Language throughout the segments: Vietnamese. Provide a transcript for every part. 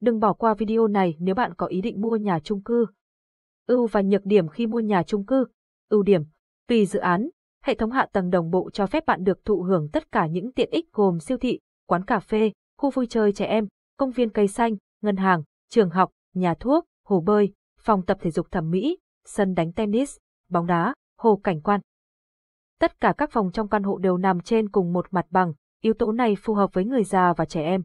Đừng bỏ qua video này nếu bạn có ý định mua nhà chung cư. Ưu và nhược điểm khi mua nhà chung cư. Ưu điểm, tùy dự án, hệ thống hạ tầng đồng bộ cho phép bạn được thụ hưởng tất cả những tiện ích gồm siêu thị, quán cà phê, khu vui chơi trẻ em, công viên cây xanh, ngân hàng, trường học, nhà thuốc, hồ bơi, phòng tập thể dục thẩm mỹ, sân đánh tennis, bóng đá, hồ cảnh quan. Tất cả các phòng trong căn hộ đều nằm trên cùng một mặt bằng, yếu tố này phù hợp với người già và trẻ em.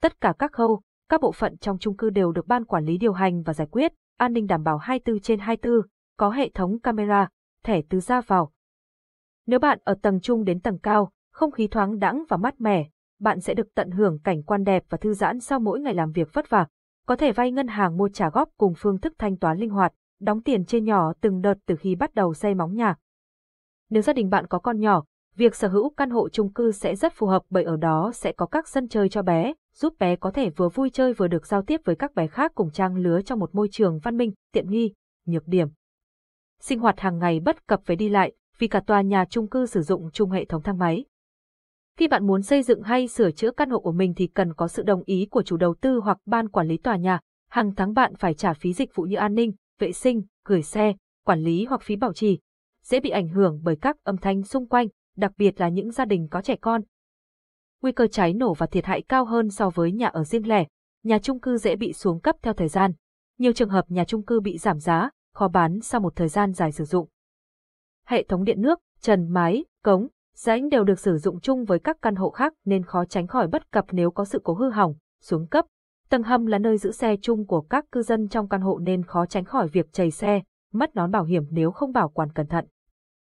Tất cả các khâu, các bộ phận trong chung cư đều được ban quản lý điều hành và giải quyết, an ninh đảm bảo 24 trên 24, có hệ thống camera, thẻ từ ra vào. Nếu bạn ở tầng trung đến tầng cao, không khí thoáng đãng và mát mẻ, bạn sẽ được tận hưởng cảnh quan đẹp và thư giãn sau mỗi ngày làm việc vất vả. Có thể vay ngân hàng mua trả góp cùng phương thức thanh toán linh hoạt, đóng tiền chia nhỏ từng đợt từ khi bắt đầu xây móng nhà. Nếu gia đình bạn có con nhỏ, việc sở hữu căn hộ chung cư sẽ rất phù hợp bởi ở đó sẽ có các sân chơi cho bé, giúp bé có thể vừa vui chơi vừa được giao tiếp với các bé khác cùng trang lứa trong một môi trường văn minh, tiện nghi, nhược điểm. Sinh hoạt hàng ngày bất cập về đi lại, vì cả tòa nhà chung cư sử dụng chung hệ thống thang máy. Khi bạn muốn xây dựng hay sửa chữa căn hộ của mình thì cần có sự đồng ý của chủ đầu tư hoặc ban quản lý tòa nhà. Hàng tháng bạn phải trả phí dịch vụ như an ninh, vệ sinh, gửi xe, quản lý hoặc phí bảo trì. Dễ bị ảnh hưởng bởi các âm thanh xung quanh, đặc biệt là những gia đình có trẻ con. Nguy cơ cháy nổ và thiệt hại cao hơn so với nhà ở riêng lẻ, nhà chung cư dễ bị xuống cấp theo thời gian. Nhiều trường hợp nhà chung cư bị giảm giá, khó bán sau một thời gian dài sử dụng. Hệ thống điện nước, trần mái, cống, rãnh đều được sử dụng chung với các căn hộ khác nên khó tránh khỏi bất cập nếu có sự cố hư hỏng, xuống cấp. Tầng hầm là nơi giữ xe chung của các cư dân trong căn hộ nên khó tránh khỏi việc chảy xe, mất nón bảo hiểm nếu không bảo quản cẩn thận.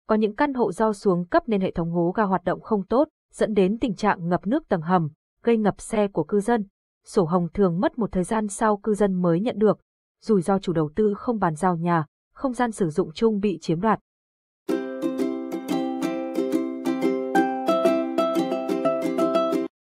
Có những căn hộ do xuống cấp nên hệ thống hố ga hoạt động không tốt, dẫn đến tình trạng ngập nước tầng hầm, gây ngập xe của cư dân. Sổ hồng thường mất một thời gian sau cư dân mới nhận được, rủi ro chủ đầu tư không bàn giao nhà, không gian sử dụng chung bị chiếm đoạt.